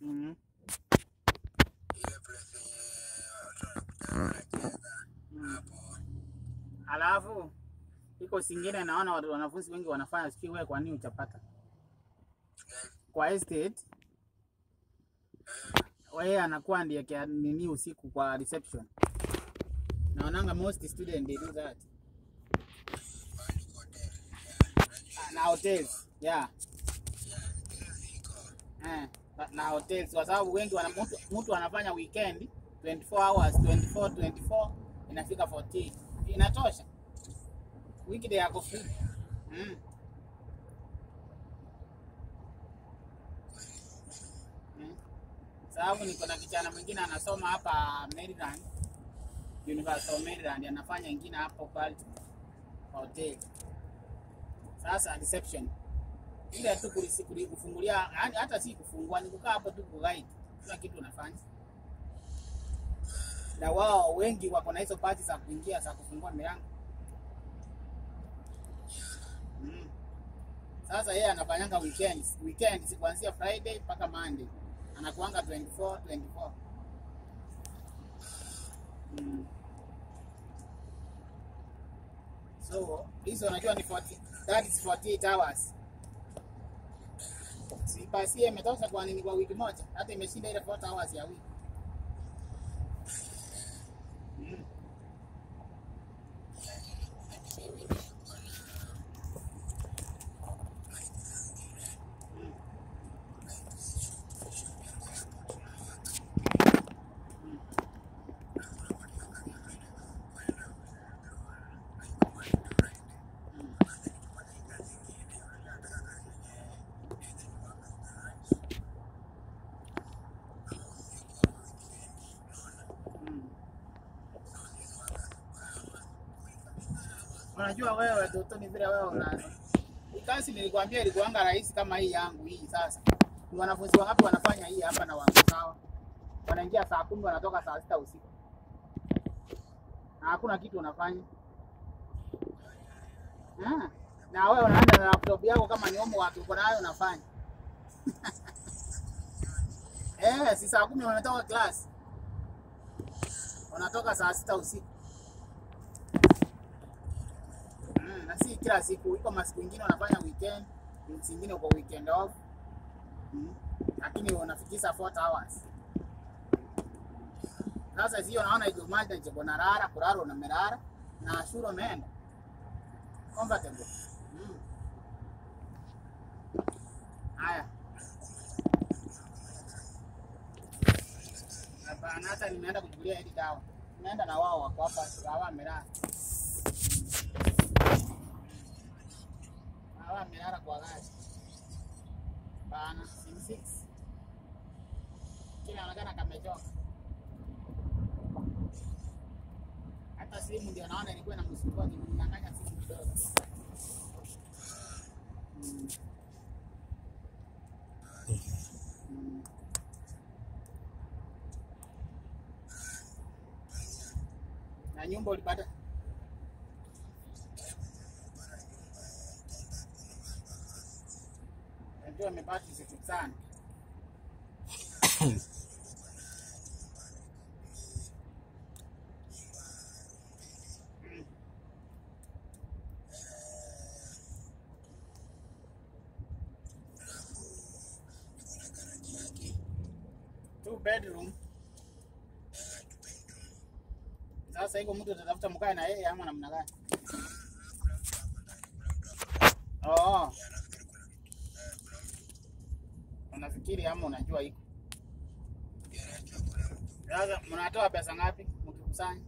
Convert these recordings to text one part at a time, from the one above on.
Mm-hmm. Alafu iko singine naona wanafunzi wengi wanafanya, sijui wewe kwa nini uchapata kwa estate wewe anakuwa ndiye nini usiku kwa reception. Naonanga most student they do that. Ah, na hotels yeah, yeah. Eh na- hotels kwa sababu wengi wana mtu, mtu anafanya weekend 24 hours 24 24 inafika 14 inatosha. Weekday yako free. Mm. Mm. Sababu niko na kijana mwingine anasoma hapa Maryland, University of Maryland, anafanya ingine hapo Baltimore hotel. Sasa reception ile tu kufungulia, yani hata si kufungua, ni kukaa hapo tu kuguide kila kitu unafanya, na wao wengi wako na hizo pati za kuingia za kufungua milango mm. Sasa yeye anafanyanga weekends, weekends kuanzia Friday mpaka Monday anakuanga 24 24 mm. So hizo unajua ni 40, that is 48 hours. Si basi imetosha kwa nini kwa wiki moja? Hata imeshinda ile 4 hours ya wiki. Unajua wewe Doto, ni vile wewe una kazi nilikwambia ilikuanga rahisi kama hii yangu hii. Sasa. Ni wanafunzi wangapi wanafanya hii hapa na wako sawa, wanaingia saa kumi wanatoka saa sita usiku. Na hakuna kitu unafanya na wewe unaenda na laptop yako kama ni homework uko nayo unafanya. Eh, si saa kumi wanatoka class. Wanatoka saa sita usiku mm, na si kila siku, iko masiku ingine wanafanya weekend, zingine uko weekend off. Mm, lakini unafikisha 4 hours. Sasa hiyo naona Ijumaa ndio narara kurara na merara na shuro umeenda? Comfortable. Mm. Haya, hapana, hata nimeenda kuchukulia hili dawa, Naenda na wao wako hapa, hawa merara hawa merara kwa gari bana, sim six anaonekana kamechoka. Hata simu ndio naona ilikuwa simu kidogo. Na nyumba ulipata? Najua sana. bedroom. Sasa hiko mtu atatafuta mkae na yeye ama namna gani? Oh. Unafikiri ama unajua hiko? Sasa mnatoa pesa ngapi mkikusanya?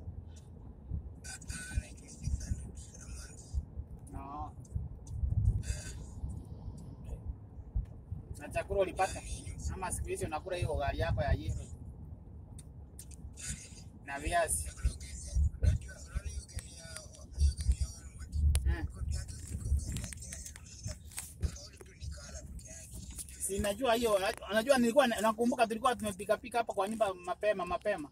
No. Na chakula ulipata? Ama siku hizi unakula hiyo ugali yako ya yero na viazi? Sinajua Si najua hiyo, unajua nilikuwa nakumbuka tulikuwa tumepika pika hapa kwa nyumba mapema mapema.